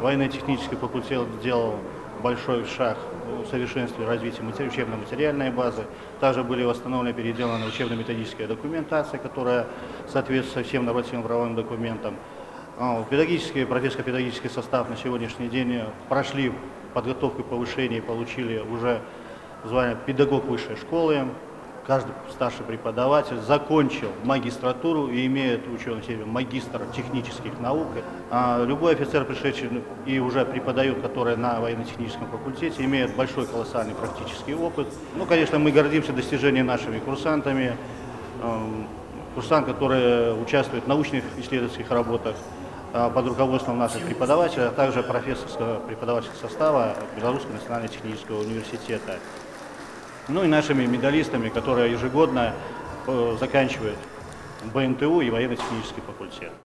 Военно-технический факультет сделал большой шаг в совершенстве развития матери- учебно-материальной базы. Также были восстановлены, переделаны учебно-методическая документация, которая соответствует всем нормативным правовым документам. А, Педагогический, профессорско-педагогический состав на сегодняшний день прошли подготовку и повышение, получили уже звание педагог высшей школы. Каждый старший преподаватель закончил магистратуру и имеет ученый степень магистр технических наук. А любой офицер, пришедший и уже преподает, который на военно-техническом факультете, имеет большой колоссальный практический опыт. Ну, конечно, мы гордимся достижениями нашими курсантами. Эм, Курсант, который участвует в научных исследовательских работах а, под руководством наших преподавателей, а также профессорского преподавательского состава Белорусского национального технического университета. Ну и нашими медалистами, которые ежегодно э, заканчивают БНТУ и военно-технический факультет.